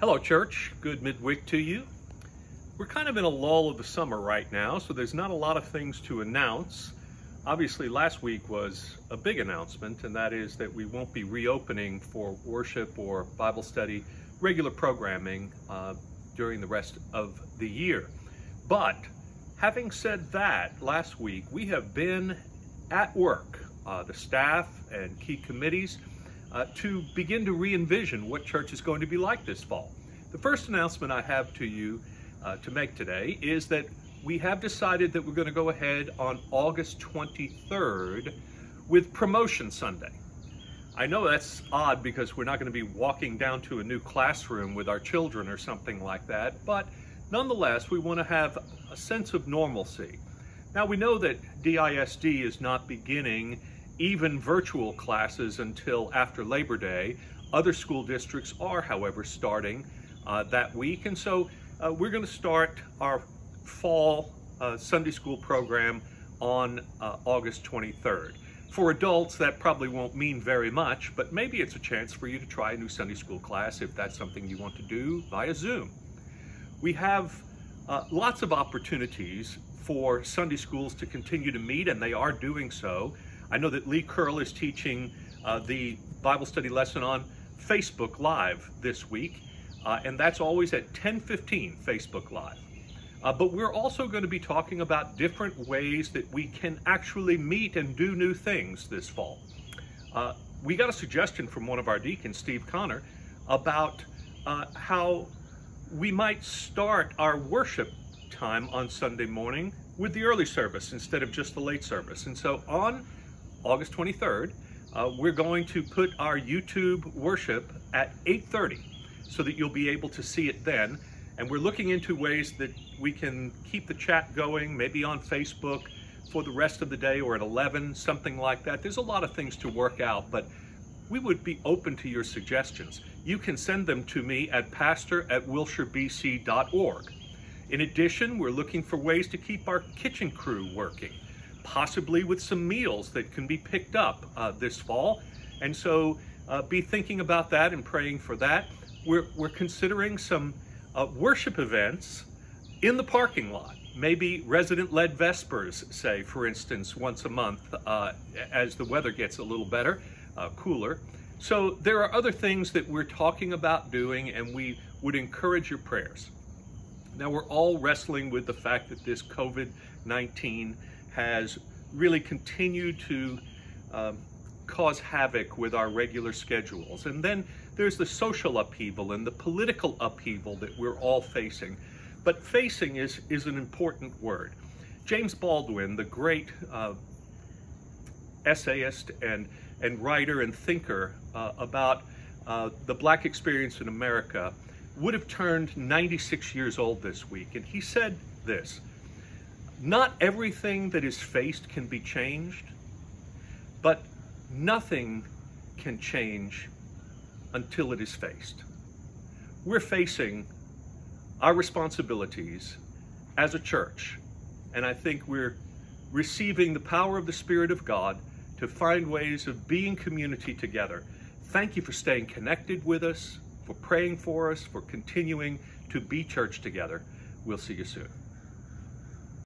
Hello, church. Good midweek to you. We're kind of in a lull of the summer right now, so there's not a lot of things to announce. Obviously, last week was a big announcement, and that is that we won't be reopening for worship or Bible study, regular programming uh, during the rest of the year. But having said that, last week we have been at work, uh, the staff and key committees uh, to begin to re-envision what church is going to be like this fall. The first announcement I have to you uh, to make today is that we have decided that we're going to go ahead on August 23rd with Promotion Sunday. I know that's odd because we're not going to be walking down to a new classroom with our children or something like that, but nonetheless, we want to have a sense of normalcy. Now, we know that DISD is not beginning even virtual classes until after Labor Day. Other school districts are, however, starting uh, that week. And so uh, we're going to start our fall uh, Sunday school program on uh, August 23rd. For adults, that probably won't mean very much, but maybe it's a chance for you to try a new Sunday school class if that's something you want to do via Zoom. We have uh, lots of opportunities for Sunday schools to continue to meet, and they are doing so. I know that Lee Curl is teaching uh, the Bible study lesson on Facebook Live this week, uh, and that's always at 10:15 Facebook Live. Uh, but we're also going to be talking about different ways that we can actually meet and do new things this fall. Uh, we got a suggestion from one of our deacons, Steve Connor, about uh, how we might start our worship time on Sunday morning with the early service instead of just the late service. And so on August 23rd, uh, we're going to put our YouTube worship at 8.30 so that you'll be able to see it then. And we're looking into ways that we can keep the chat going, maybe on Facebook for the rest of the day or at 11, something like that. There's a lot of things to work out, but we would be open to your suggestions. You can send them to me at pastor at wilshirebc.org. In addition, we're looking for ways to keep our kitchen crew working possibly with some meals that can be picked up uh, this fall. And so uh, be thinking about that and praying for that. We're, we're considering some uh, worship events in the parking lot. Maybe resident led Vespers, say, for instance, once a month uh, as the weather gets a little better, uh, cooler. So there are other things that we're talking about doing, and we would encourage your prayers. Now, we're all wrestling with the fact that this COVID 19 has really continued to um, cause havoc with our regular schedules. And then there's the social upheaval and the political upheaval that we're all facing. But facing is, is an important word. James Baldwin, the great uh, essayist and, and writer and thinker uh, about uh, the black experience in America, would have turned 96 years old this week. And he said this not everything that is faced can be changed, but nothing can change until it is faced. We're facing our responsibilities as a church, and I think we're receiving the power of the Spirit of God to find ways of being community together. Thank you for staying connected with us, for praying for us, for continuing to be church together. We'll see you soon.